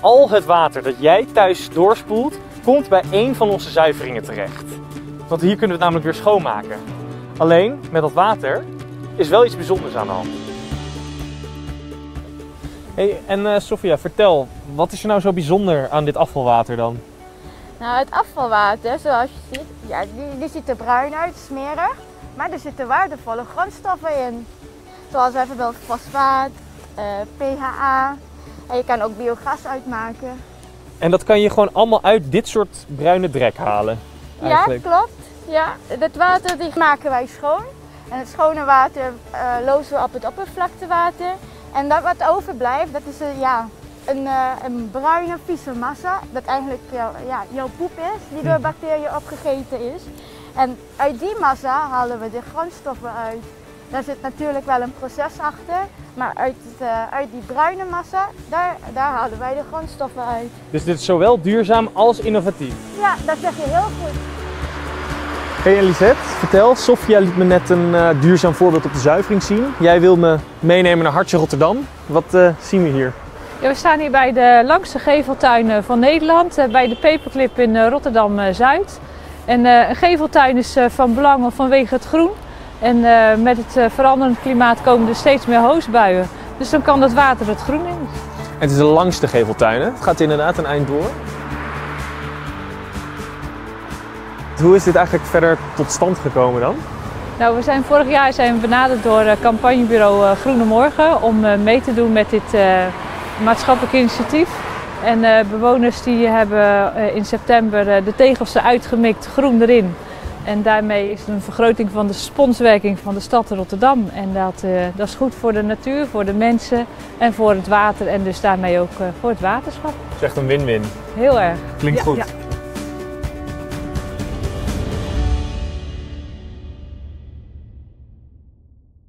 Al het water dat jij thuis doorspoelt, komt bij één van onze zuiveringen terecht. Want hier kunnen we het namelijk weer schoonmaken. Alleen met dat water is wel iets bijzonders aan de hand. Hey, en eh Sofia, vertel, wat is er nou zo bijzonder aan dit afvalwater dan? Nou, het afvalwater, zoals je ziet, ja, die, die ziet er bruin uit, smerig. Maar er zitten waardevolle grondstoffen in. Zoals bijvoorbeeld fosfaat, eh, PHA. En je kan ook biogas uitmaken. En dat kan je gewoon allemaal uit dit soort bruine drek halen. Eigenlijk. Ja, klopt. Ja, dat water die maken wij schoon. En het schone water eh, lozen we op het oppervlaktewater. En dat wat overblijft, dat is een, ja, een, eh, een bruine vieze massa. Dat eigenlijk jouw, ja, jouw poep is, die door bacteriën opgegeten is. En uit die massa halen we de grondstoffen uit. Daar zit natuurlijk wel een proces achter. Maar uit, het, eh, uit die bruine massa, daar, daar halen wij de grondstoffen uit. Dus dit is zowel duurzaam als innovatief. Ja, dat zeg je heel goed. Hey Lisette, vertel. Sofia liet me net een eh, duurzaam voorbeeld op de zuivering zien. Jij wil me meenemen naar Hartje Rotterdam. Wat eh, zien we hier? Ja, we staan hier bij de langste geveltuin van Nederland, bij de Paperclip in eh, Rotterdam-Zuid. En eh, een geveltuin is eh, van belang vanwege het groen. En eh, met het eh, veranderend klimaat komen er steeds meer hoosbuien. Dus dan kan dat water het groen in. Het is de langste geveltuin, hè? Het gaat inderdaad een eind door. Hoe is dit eigenlijk verder tot stand gekomen dan? Nou, we zijn vorig jaar zijn we benaderd door eh, campagnebureau Groene Morgen om mee te doen met dit maatschappelijk initiatief. En bewoners die hebben in september de tegels eruit gemikt, groen erin. En daarmee is er een vergroting van de sponswerking van de stad Rotterdam. En dat, eh, dat is goed voor de natuur, voor de mensen en voor het water en dus daarmee ook eh, voor het waterschap. Het is echt een win-win. Heel erg. Klinkt Ja, goed. ja.